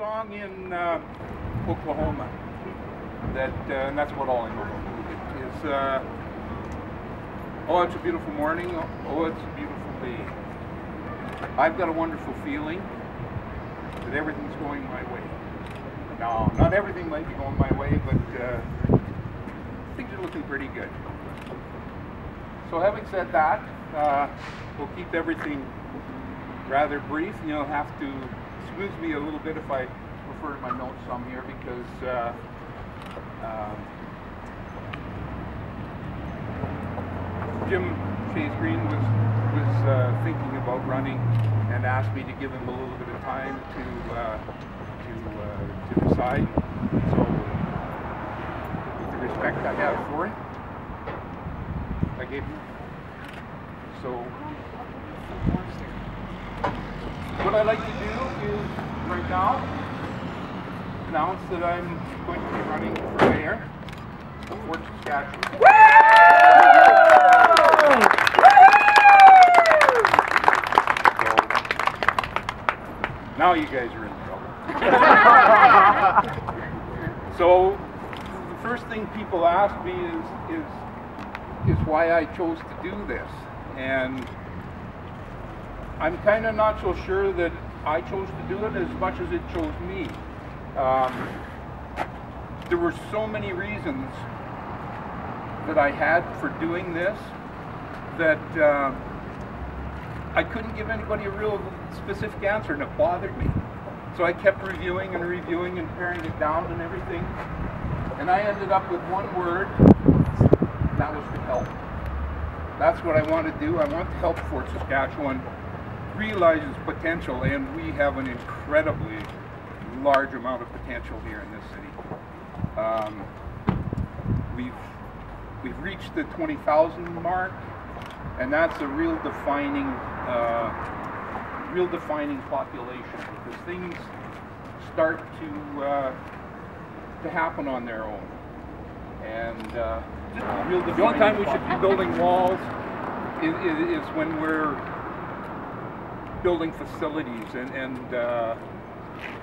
song in uh, Oklahoma that, uh, and that's about all I know about it. Is uh, oh, it's a beautiful morning. Oh, it's a beautiful day. I've got a wonderful feeling that everything's going my way. Now, not everything might be going my way, but uh, things are looking pretty good. So, having said that, uh, we'll keep everything rather brief. and You'll have to excuse me a little bit if I refer to my notes some here because uh, um, Jim Shays Green was was uh, thinking about running and asked me to give him a little bit of time to uh, to uh, to decide. So, with the respect I have for him, I gave him. So, what I like to do is right now announce that I'm going to be running for mayor of Fort Saskatchewan. So, now you guys are in trouble. so the first thing people ask me is is is why I chose to do this. And I'm kind of not so sure that I chose to do it as much as it chose me. Um, there were so many reasons that I had for doing this that uh, I couldn't give anybody a real specific answer, and it bothered me. So I kept reviewing and reviewing and paring it down and everything. And I ended up with one word, that was to help. That's what I want to do. I want to help Fort Saskatchewan realize its potential, and we have an incredibly large amount of potential here in this city. Um, we've we've reached the 20,000 mark, and that's a real defining uh, real defining population because things start to uh, to happen on their own, and uh, real the only time we should be building walls is, is, is when we're building facilities and and, uh,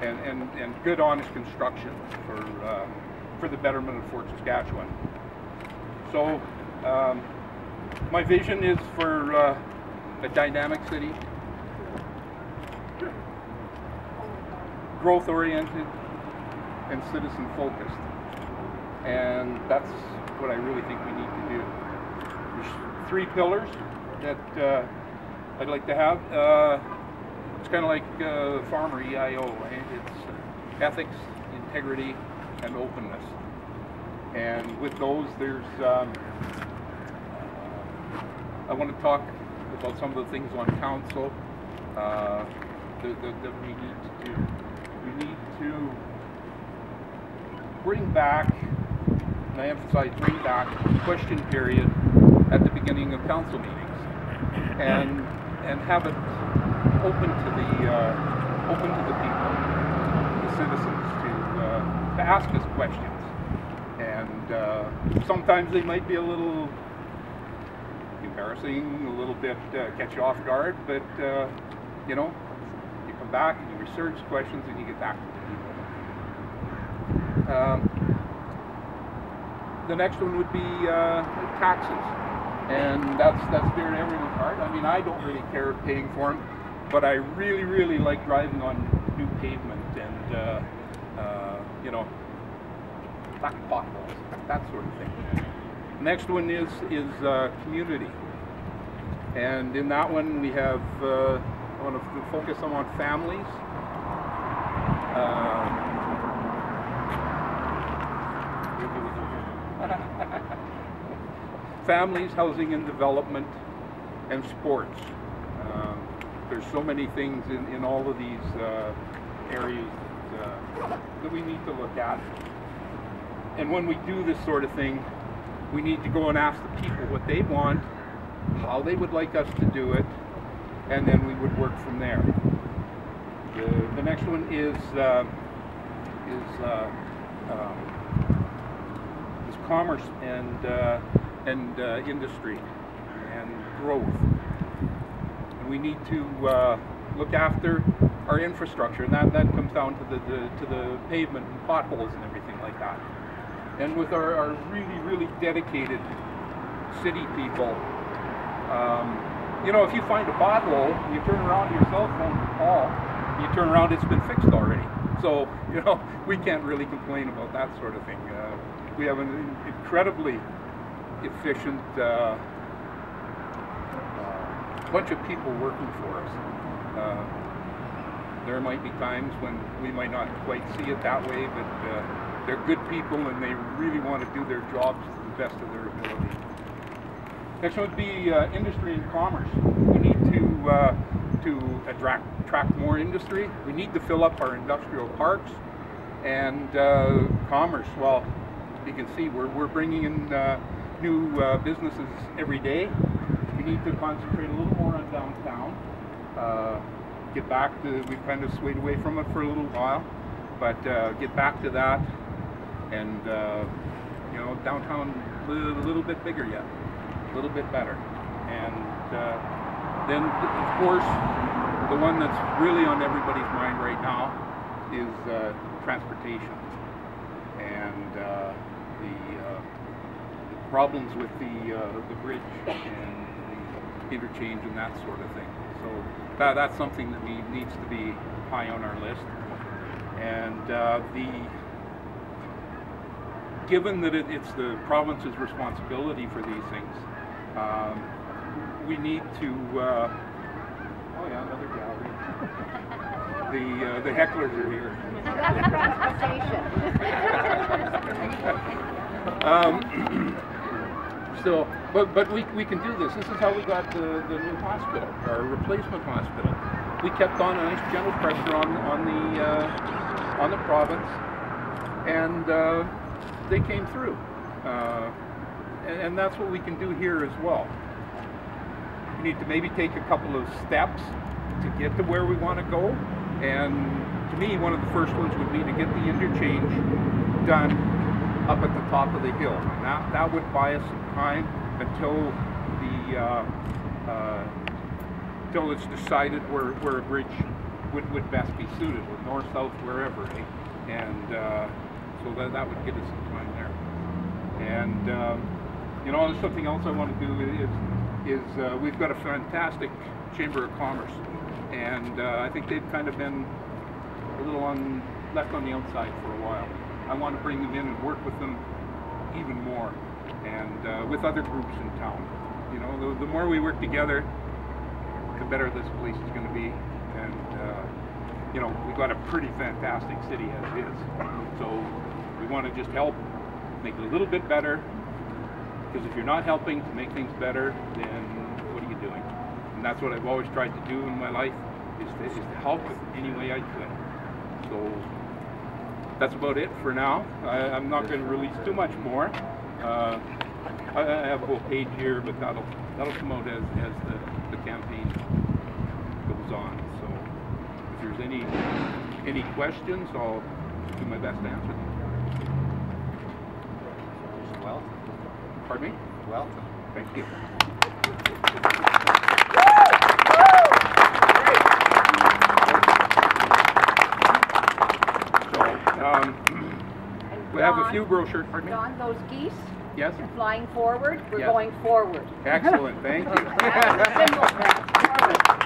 and and and good honest construction for uh, for the betterment of Fort Saskatchewan. So um, my vision is for uh, a dynamic city, growth oriented and citizen focused. And that's what I really think we need to do. There's three pillars that uh, I'd like to have. Uh, it's kind of like uh, farmer EIO, right? It's ethics, integrity, and openness. And with those, there's um, I want to talk about some of the things on council uh, that, that, that we need to do. We need to bring back, and I emphasize bring back, question period at the beginning of council meetings, and and have it open to the uh, open to the people, the citizens, to uh, to ask us questions. And uh, sometimes they might be a little embarrassing, a little bit uh, catch you off guard, but uh, you know, you come back and you research questions and you get back to the people. Um, the next one would be uh, taxes, and that's that's dear to everyone's heart. I mean, I don't really care paying for them, but I really, really like driving on new pavement and uh, uh, you know, back potholes, that sort of thing. Next one is is uh, community, and in that one we have uh, I want to focus on families. Um, families, housing and development, and sports. Um, there's so many things in, in all of these uh, areas that, uh, that we need to look at. And when we do this sort of thing, we need to go and ask the people what they want, how they would like us to do it, and then we would work from there. The, the next one is uh, is uh, um, commerce and uh, and uh, industry and growth. And we need to uh, look after our infrastructure, and that, that comes down to the, the to the pavement and potholes and everything like that. And with our, our really, really dedicated city people, um, you know, if you find a pothole, you turn around to your cell phone to call, you turn around, it's been fixed already. So, you know, we can't really complain about that sort of thing. Uh, we have an incredibly efficient uh, uh, bunch of people working for us. Uh, there might be times when we might not quite see it that way, but uh, they're good people and they really want to do their jobs to the best of their ability. Next one would be uh, industry and commerce. We need to uh, to attract, attract more industry. We need to fill up our industrial parks and uh, commerce. Well, you can see we're, we're bringing in new uh, businesses every day. We need to concentrate a little more on downtown. Uh, get back to, we've kind of swayed away from it for a little while, but get back to that and you know, downtown a little, little bit bigger yet a little bit better. And uh, then, of course, the one that's really on everybody's mind right now is uh, transportation and uh, uh, the, problems with the, uh, the bridge and the interchange and that sort of thing. So that, that's something that we, needs to be high on our list. And uh, the given that it, it's the province's responsibility for these things, um, we need to, uh, oh yeah, another gallery. the, uh, the hecklers are here. um, so, but, but we, we can do this. This is how we got the, the new hospital, our replacement hospital. We kept on a nice gentle pressure on, on, the, uh, on the province, and uh, they came through. Uh, and, and that's what we can do here as well. We need to maybe take a couple of steps to get to where we want to go. And to me, one of the first ones would be to get the interchange done up at the top of the hill. And that, that would buy us some time until the uh, uh, until it's decided where, where a bridge would, would best be suited, or north, south, wherever. Eh? And uh, so that, that would give us some time there. And um, you know, something else I want to do is, is uh, we've got a fantastic Chamber of Commerce, and uh, I think they've kind of been a little on left on the outside for a while. I want to bring them in and work with them even more, and uh, with other groups in town. You know, the, the, more we work together, the better this place is going to be, and uh, you know, we've got a pretty fantastic city as it is. So we want to just help make it a little bit better, because if you're not helping to make things better, then what are you doing? And that's what I've always tried to do in my life, is to, is to help in any way I could. So that's about it for now. I, am not going to release too much more. Uh, I, I, have a whole page here, but that'll that'll come out as, as the, the campaign goes on. So if there's any any questions, I'll do my best to answer them. Pardon me? Welcome. Thank you. Don, few brochures. pardon me? Don, those geese? Yes. Are flying forward, we're Yes. going forward. Excellent, thank you.